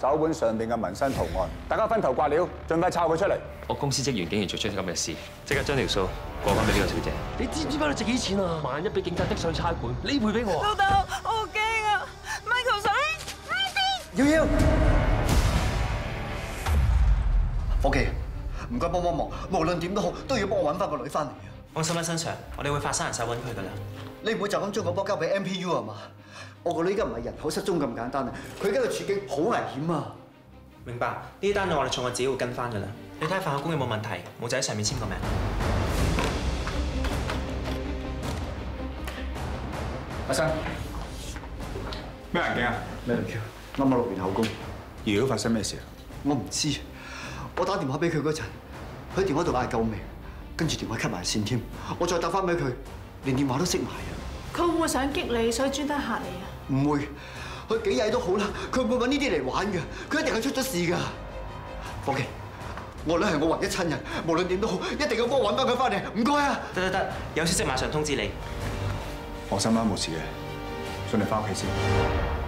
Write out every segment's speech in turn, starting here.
手本上邊嘅紋身圖案，大家分頭刮料，盡快抄佢出嚟。我公司職員竟然做出咁嘅事，即刻將條數過翻俾呢個小姐。你知唔知翻到值幾錢啊？萬一俾警察的上差館，你賠俾我啊！老豆，我好驚啊！Michael 水瑤瑤，伙計，唔該幫幫忙，無論點都好，都要幫我揾翻個女翻嚟啊！放心啦，新 Sir，我哋會發生人手揾佢噶啦。你唔會就咁將個波交俾 MPU 啊嘛？我個女依家唔係人口失蹤咁簡單啊！佢而家嘅處境好危險啊！明白，呢單案我哋重案自己會跟翻噶啦。你睇下飯口公有冇問題，冇就喺上面簽個名。阿生，咩人警啊？咩人叫？啱啱錄完口供，瑤瑤發生咩事啊？我唔知。我打電話俾佢嗰陣，佢電話度嗌救命，跟住電話 cut 埋線添。我再打翻俾佢，連電話都熄埋啊！佢會唔會想激你，所以專登嚇你啊？唔會，佢幾曳都好啦，佢唔會揾呢啲嚟玩嘅，佢一定係出咗事㗎。放棄，我女係我唯一親人，無論點都好，一定要幫我揾翻佢翻嚟，唔該啊！得得得，有消息馬上通知你。放心啦，冇事嘅，送你翻屋企先。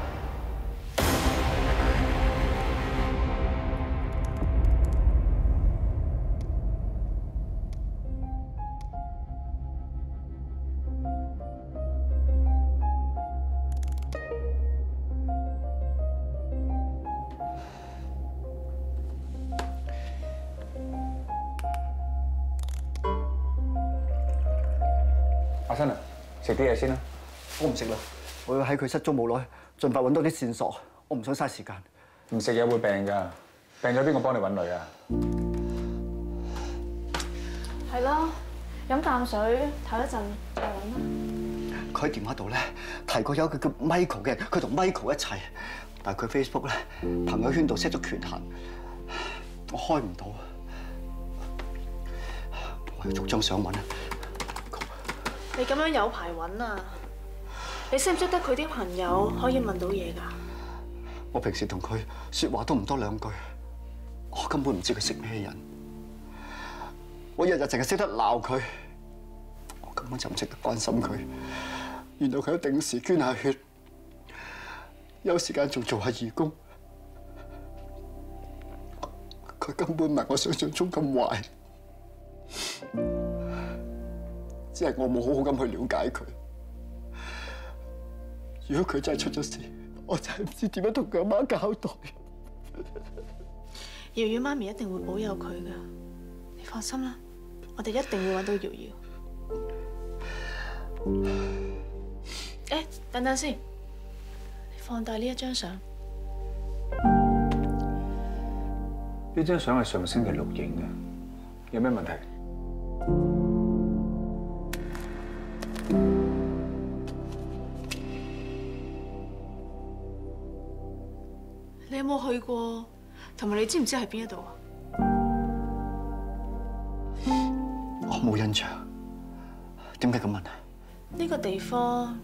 食啲嘢先啦。我唔食啦，我要喺佢失蹤冇耐，盡快揾到啲線索，我唔想嘥時間。唔食嘢會病㗎，病咗邊個幫你揾女啊？係咯，飲啖水，唞一陣再揾啦。佢喺電話度咧提過有一個叫 Michael 嘅人，佢同 Michael 一齊，但係佢 Facebook 咧朋友圈度 set 咗權限，我開唔到，我要逐張相揾啊！你咁樣有排揾啊？你識唔識得佢啲朋友可以問到嘢㗎？我平時同佢説話都唔多兩句，我根本唔知佢識咩人，我日日淨係識得鬧佢，我根本就唔識得關心佢。原來佢有定時捐下血，有時間仲做下義工，佢根本唔係我想象中咁壞，只係我冇好好咁去了解佢。如果佢真係出咗事，我真係唔知點樣同佢阿媽交代。瑶瑶媽咪一定會保佑佢噶，你放心啦，我哋一定會揾到瑤瑤。誒，等等先，你放大呢一張相。呢張相係上星期六影嘅，有咩問題？你有冇去過？同埋你知唔知喺邊一度啊？我冇印象，點解咁問啊？呢個地方，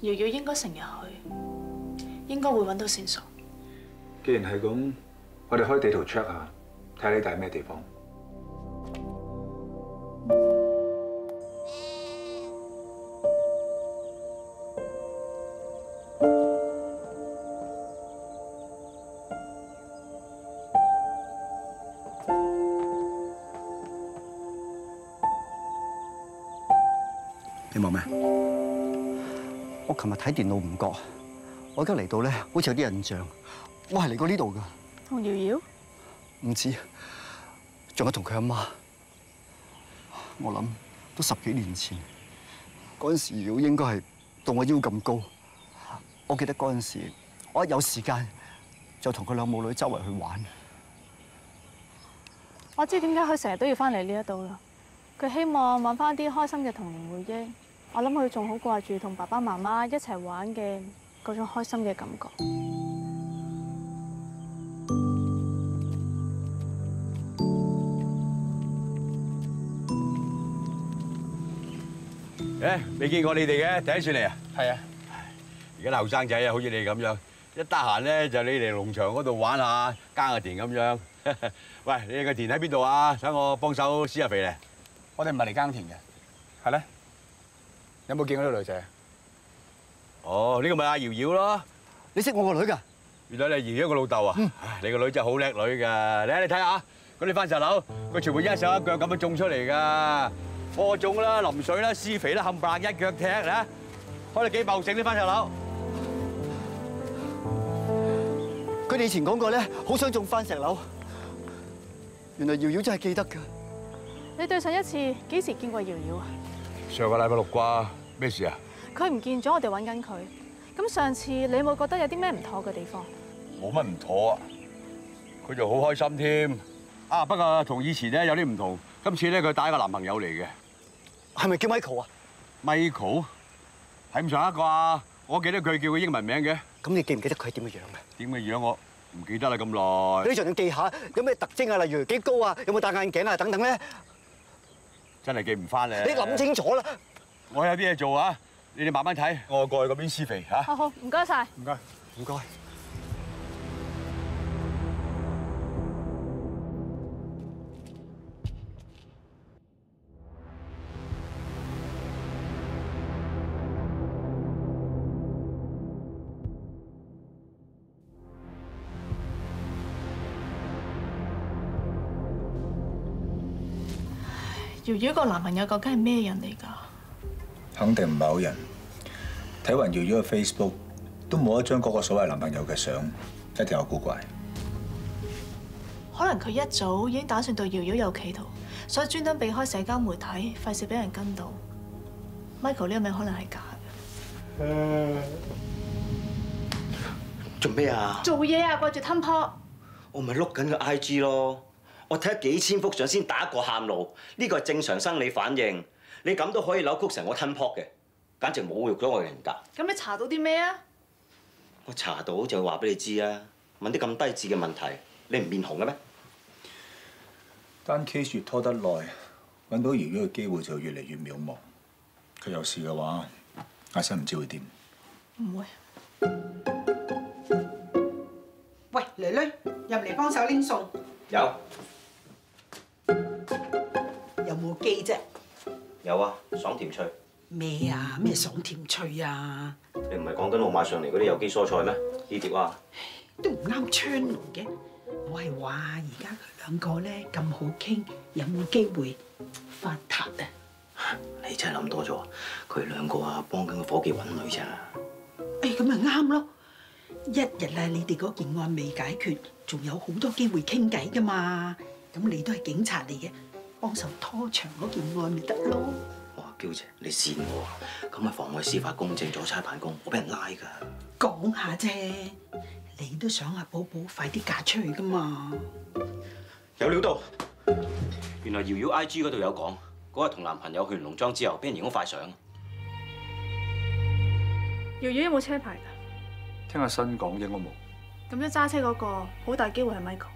瑤瑤應該成日去，應該會揾到線索。既然係咁，我哋開地圖 check 下，睇下呢度係咩地方。你望咩？我琴日睇電腦唔覺，我而家嚟到咧，好似有啲印象。我係嚟過呢度噶，同瑶瑶？唔知，仲有同佢阿媽。我諗都十幾年前，嗰陣時瑤應該係到我腰咁高。我記得嗰陣時，我一有時間就同佢兩母女周圍去玩。我知點解佢成日都要翻嚟呢一度啦。佢希望揾翻啲開心嘅童年回憶。我諗佢仲好掛住同爸爸媽媽一齊玩嘅嗰種開心嘅感覺。誒，未見過你哋嘅，第一次嚟啊！係啊，而家啲後生仔啊，好似你咁樣，一得閒咧就你嚟農場嗰度玩下，耕下田咁樣。喂，你哋個田喺邊度啊？等我幫手施下肥咧。我哋唔係嚟耕田嘅，係咧？有冇見過呢個女仔？哦，呢個咪阿瑤瑤咯。你識我個女㗎？原來你係瑤瑤個老豆啊！唉你個女真係好叻女㗎，你睇你睇下，嗰啲番石榴，佢全部一手一腳咁樣種出嚟㗎，播種啦、淋水啦、施肥啦，冚唪唥一腳踢啦，開你幾茂盛啲番石榴。佢哋以前講過咧，好想種番石榴。原來瑤瑤真係記得㗎。你對上一次幾時見過瑤瑤啊？上個禮拜六啩，咩事啊？佢唔見咗，我哋揾緊佢。咁上次你有冇覺得有啲咩唔妥嘅地方？冇乜唔妥啊！佢就好開心添。啊，不過同以前咧有啲唔同。今次咧佢帶一個男朋友嚟嘅係咪叫 Michael 啊？，Michael 係唔上一個啊！我記得佢叫佢英文名嘅，咁你記唔記得佢係點嘅樣嘅？點嘅樣我唔記得啦咁耐。你仲要记下有咩特徵啊？例如幾高啊？有冇戴眼鏡啊？等等咧，真係記唔翻咧。你諗清楚啦。我有啲嘢做啊！你哋慢慢睇，我過去嗰邊施肥嚇。好好，唔該晒。唔該。唔該。瑤瑤個男朋友究竟係咩人嚟㗎？肯定唔係好人。睇完瑶瑶嘅 Facebook，都冇一張嗰個所謂男朋友嘅相，一定有古怪。可能佢一早已經打算對瑶瑶有企圖，所以專登避開社交媒體，費事俾人跟到。Michael 呢個名可能係假嘅。做咩啊？做嘢啊，掛住吞泡。我咪碌緊個 IG 咯。我睇咗幾千幅相先打一個喊路，呢個係正常生理反應。你咁都可以扭曲成我吞泡嘅，簡直侮辱咗我嘅人格。咁你查到啲咩啊？我查到就話俾你知啊！問啲咁低智嘅問題，你唔面紅嘅咩？單 case 越拖得耐，揾到瑤瑤嘅機會就越嚟越渺茫。佢有事嘅話，阿生唔知會點。唔會。喂，女女入嚟幫手拎餸，有有冇機啫？有啊，爽甜脆。咩啊？咩爽甜脆啊？你唔係講緊我買上嚟嗰啲有機蔬菜咩？呢碟啊，都唔啱窗爐嘅。我係話而家佢兩個咧咁好傾，有冇機會發達啊？你真係諗多咗。佢兩個啊，幫緊個伙計揾女咋。誒咁咪啱咯！一日啊，你哋嗰件案未解決，仲有好多機會傾偈噶嘛。咁你都係警察嚟嘅，幫手拖長嗰件案咪得咯。哇，嬌姐，你跣我啊！咁咪妨礙司法公正，阻差辦公，我俾人拉㗎。講下啫，你都想阿寶寶快啲嫁出去噶嘛？有料到，原來瑤瑤 IG 嗰度有講，嗰日同男朋友去完農莊之後，俾人影咗塊相。瑤瑤有冇車牌㗎？聽阿新講應該冇。咁樣揸車嗰個好大機會係 Michael。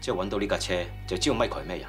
即係揾到呢架車，就知道 Michael 係咩人。